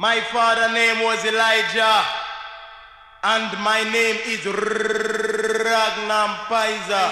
My father name was Elijah. And my name is Ragnar Paisa.